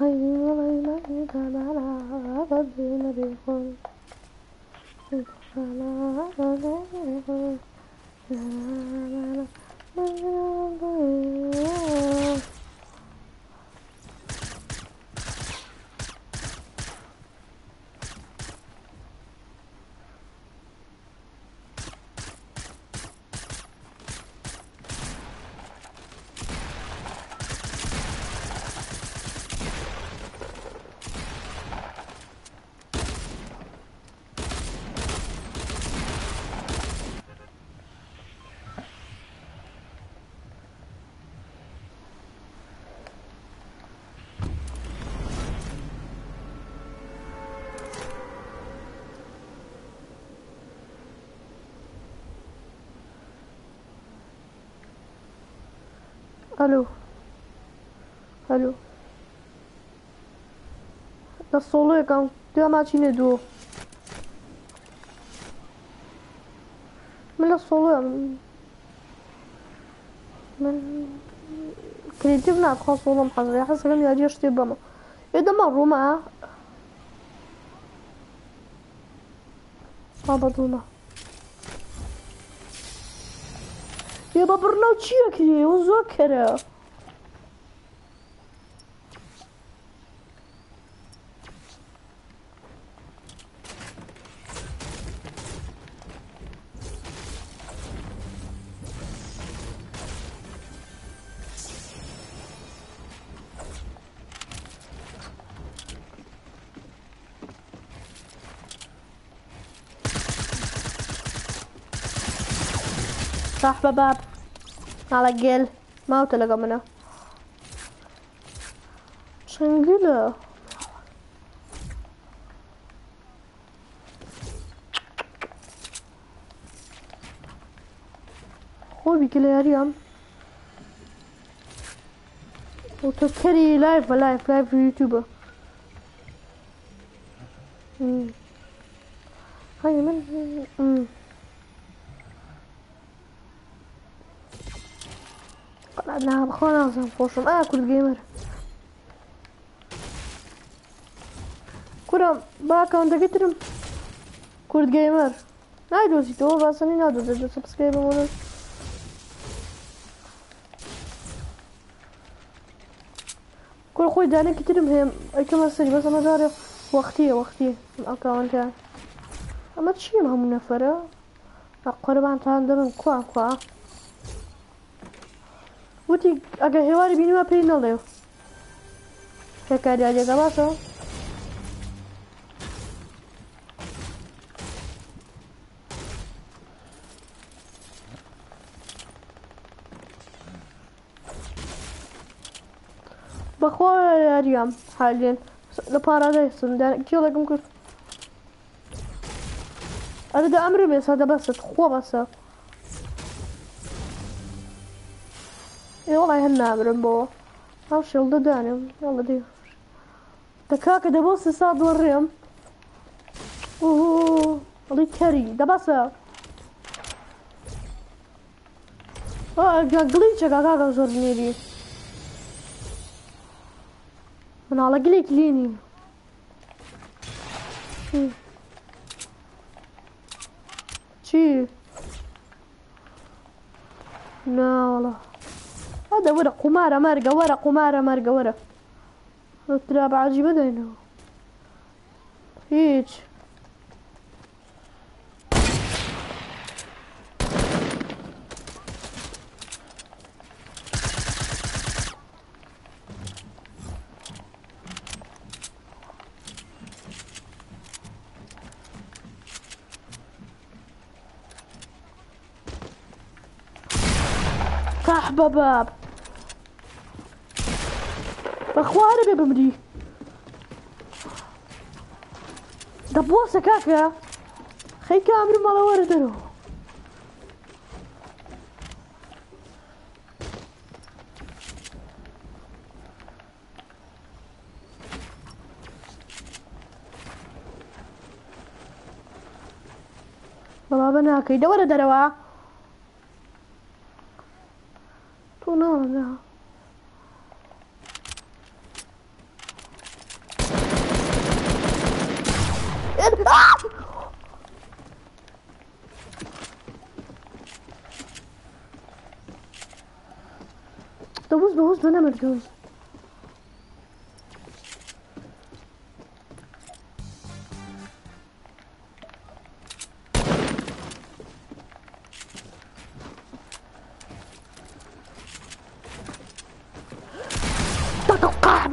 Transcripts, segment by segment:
الو الو da solo je kam due macine due me la solo je من كريتيفنا خاص والله محظوظ حاسس اني ادي اشتي بما. إذا مروا Eu vou pro Nautilus aqui, o sou. صح باب على الجيل ما هو تلقى منه شنقله هو بيقول يا ريم وتذكري لايف لايف لايف يوتيوبر نعم خونا زم خوشم آه کل گیمر کردم با کانت گیترم کل گیمر نه دوستی تو واسه نه دوستی تو سابسکرایب مون کل خوی دانه گیترم هم ای کم از سری واسه نداره وقتیه وقتیه آقا وانت اما چیم همون نفره؟ اگر من تندم کوه کوه وتی ئەگە هێواری بینیوە پێی نەڵێ پێکاریاجێگە باشەوە بەخوا یاریام حالێن لە پارادەیسم کێڵێکم کرد ئەردا ئەمرە بێسا دەبەست خۆ بەسە اي والله Давай геневрем, бо нам ще доденем, але дивиш. Така кадемо се садларем. Ого, лікарі, дабаса. А, глича, кака жорнірі. Buna ala gilek lini. Çi. Çi. Ne ala. هذا ورق قمارة مرقة ورق قمارة مرقة ورق. التراب عجيبة دينه هيج. صح باب. اخواني بمدي دبوسة كاكا خي كامل مالا وردنو بابا بناكي دورة دروا تو نام بنعمل دوز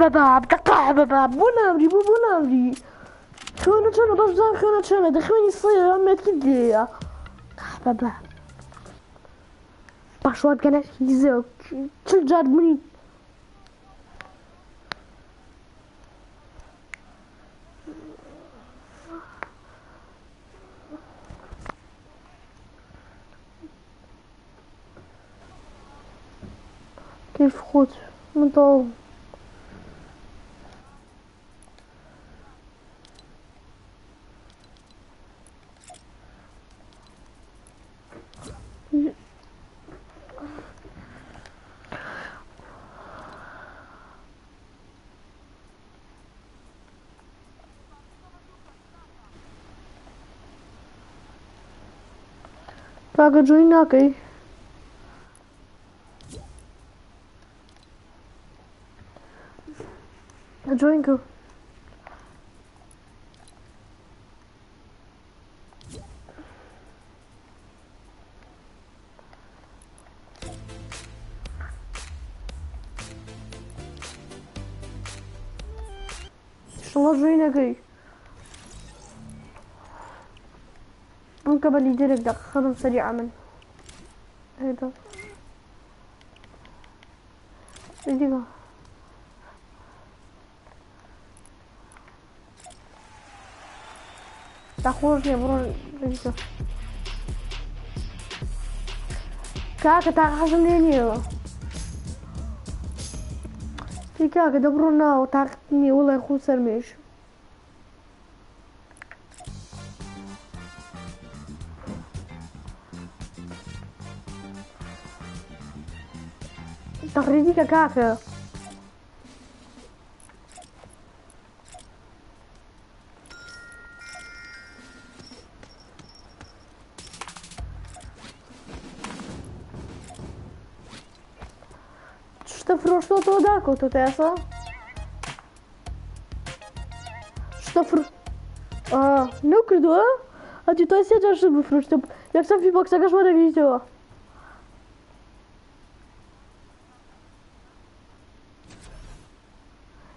باب تقطع باب بو نامري بو بو نامري خونه چنه باز بزن خونه چنه دخوینی صیر هم دیگه بابا. Başlat gene hize çılcar mı? كيف even goed. Met al. Paga Joinaka. ko. Что join na kai. ممكن اللي يجرب دق خدم سريع من هيدا دقيقة تخرج برون дохожие бронзы. Как это разумение? Ты как добро на так не улай хусермеш. Так, как? sotto da quanto Tesla? Что фру... А, ну круто, а, а ты то есть я даже бы фру, чтоб... Я сам фибок, сагаш мое видео.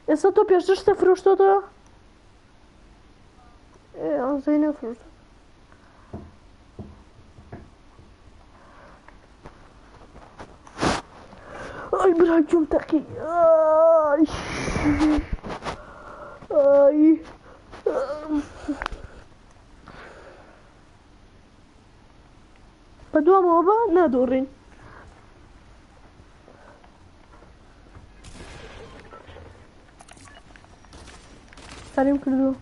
Я сотопишь, что фру что-то? Э, я зайну фру что-то. Чем такие? Ай. Ай. Подумал оба на дурень. Salim kırdı.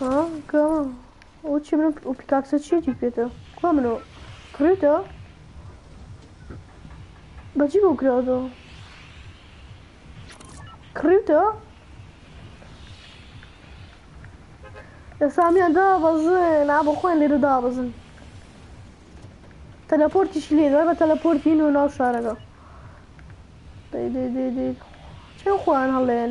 А, га. Мне у пикакса читик это. Камно. Крыто. بە چی بۆ کراتەوە کڕیتەوە لە سامیان دابەزن ئا بە خۆیان لێرە دابزن. تەلەپۆرتیش لێ دوای بە تەلەپۆرتین و ناو شارەکە چه خوان هەڵێن؟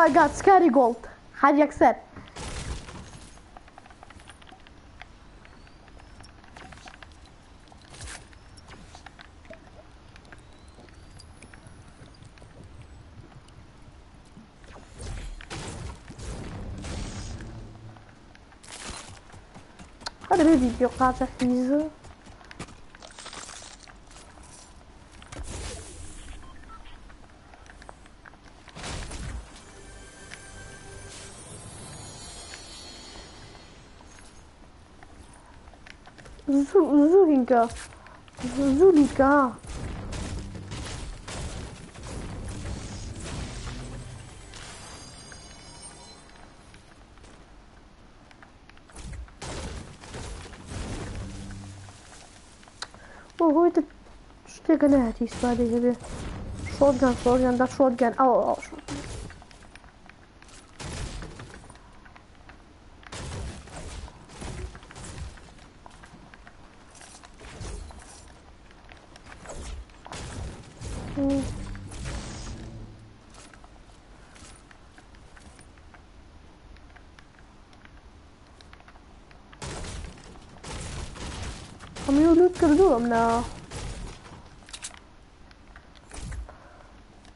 my god, scary gold. how yakser. you bir video kalacak yüzü. Digga. Oh, Holte Stücke, ne, die zwei, die. Shotgun, Shotgun, das Shotgun. Au, au, Shotgun. شۆگان ئەو ئەو هەموو لوت کردووە منە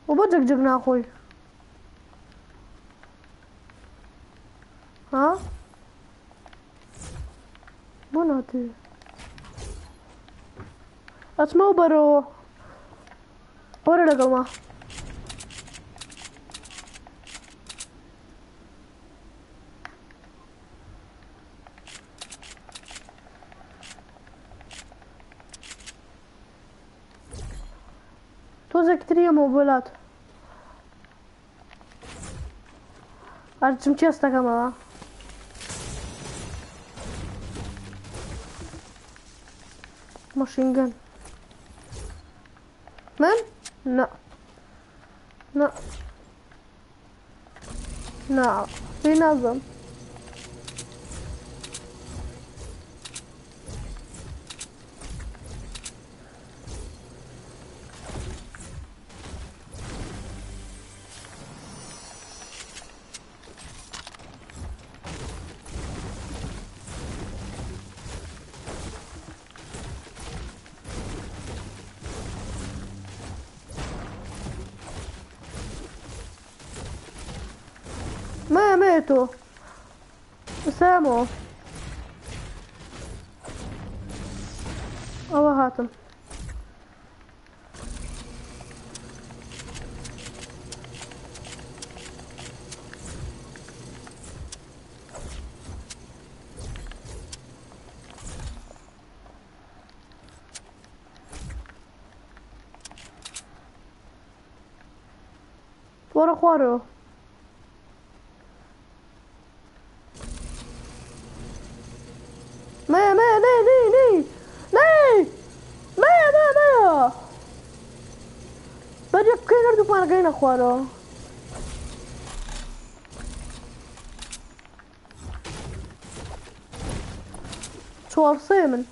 و بۆ جەکجەک ناخۆی ها بۆ ناتێ ئەچمە و بەرەوە Что за трема вылет? А чем часто камала? Машинган. Мэн? На. На. На. Ты назад. ماتوا سامو أو هاتم. ورا ما ما ليه ليه ليه ليه ما ما ما بدي كين لقينا خوارو شو صيمن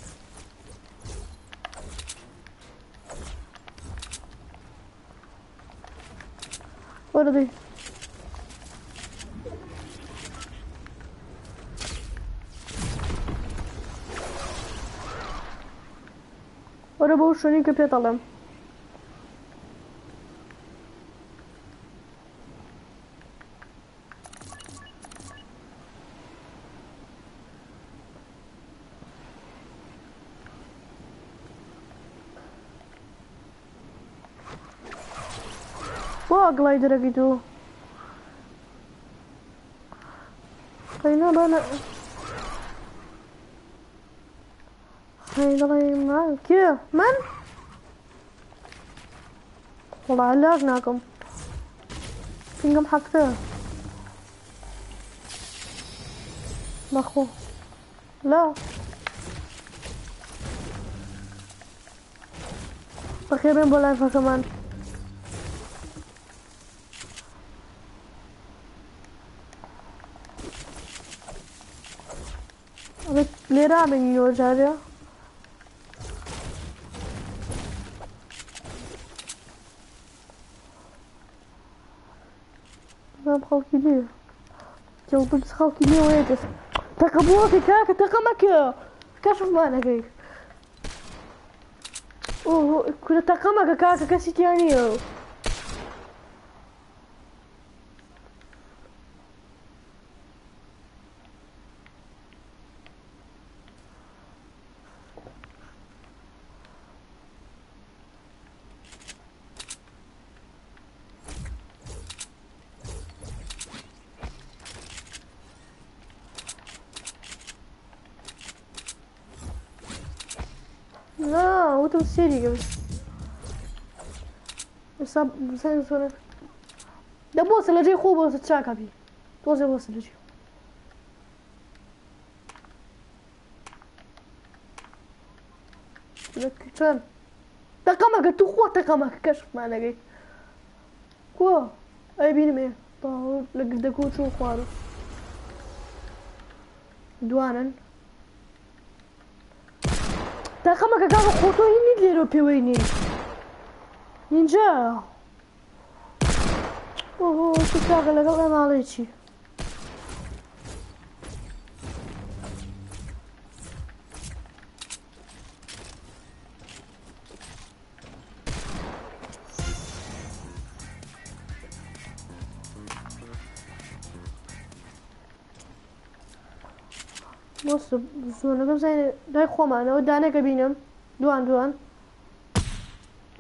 وردي Ora bo szuni Wah, glider gitu. Kayaknya banyak. هاي معاك كيف من والله علاقناكم فينكم حقته مخو لا أخيرا بولايفا كمان Jira in your area? ما بخاف كبير جو بس خاف كبير ويجس تقبوك كاك تقمك كشف معنا كيك اوه كل تقمك كاك كاسيتيانيو يعني لا وتم سيري قبل صاب سين سونا ده بوس اللي جاي خوب بوس تشاكا بي بوس بوس اللي جاي لك كان تقمك تخوة تقمك كشف ما لقي كوا اي بيني ميه تاقەمەکە گاڵ خۆتۆ هینیت لێرە پێوەی نین. اینجا. ئۆ تاقە لەگەڵ ئەماڵێکی زۆنەکەم دای خۆمانەوە دانەکە بینم دوان دوان.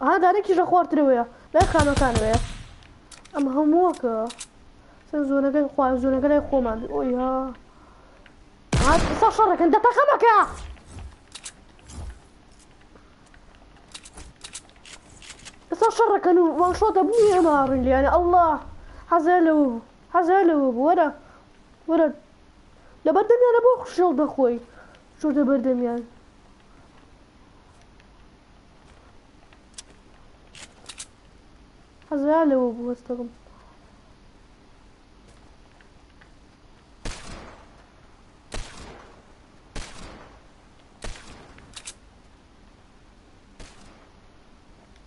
ها دانێکی لە خواردترەوەیە لای خانەکانەوەە ئەمە هەمووەکە زۆنەکەی خوا زۆنەکە لای خۆمان ئۆی ها. ئستا شەڕەکەن دەتەخەمەکە ئستا شەڕەکەن و وەڵشۆتە بووی ئەماڕین لیانە ئەله حەزە لەوە حەزە لەوە وەرە وەرە لە بەردەمیانە بۆ خوشڵ دەخۆی شۆردە بەردەمیان حەزرا لەوە بوەستەڵم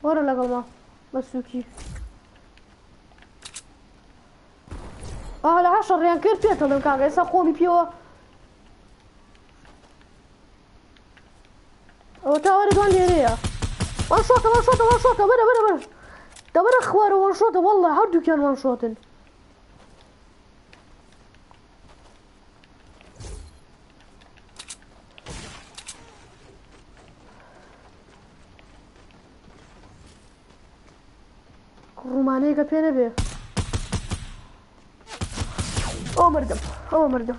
وەرە لەگەڵما بە سووکی لە هاشە ڕیان کرد پێتەڵم کاگە ئێستا خۆمی پێوە. ئەوە تاوەری دوان لێرەیە وان شۆتە وان شۆتە وان شۆتە بەرە بەرە بەرە. دەبەرە خوارە وان شۆتە وەڵە هەردووکیان وان شۆتن. ڕوومانەیەکە پێ نەبێ. أو مردم أو مردم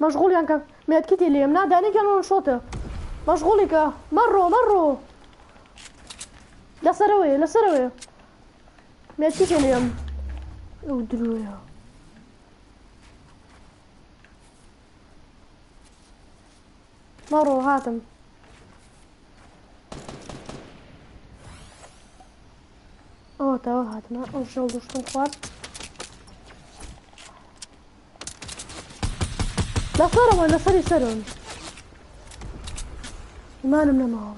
مشغول يعني ميت كتي اللي يمنع داني كانوا نشوطه. مشغولك مروا مروا لا سروي لا سروي. ميت كتي اليوم ودرويا مروا هاتم. O, żołdusz tą kład. لا صار ولا صار يسرون ما نمنا ما هو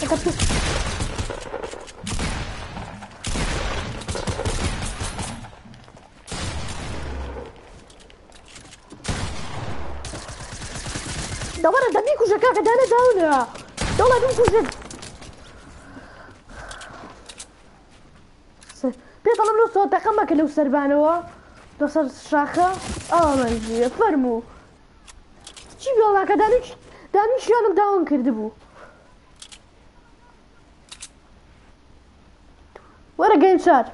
دەوەرە دەبی کوژەکە دانە داونە. دەوڵە بین کوژک پێ دەڵم لەو سۆتەکە مەکە لەو سەربانەوە. دەسەر شاخە. ئەومەژیە فەرموو چی بێڵاکە؟ دانیش دانیشیانم داوام کردبوو وەرە گەیم شار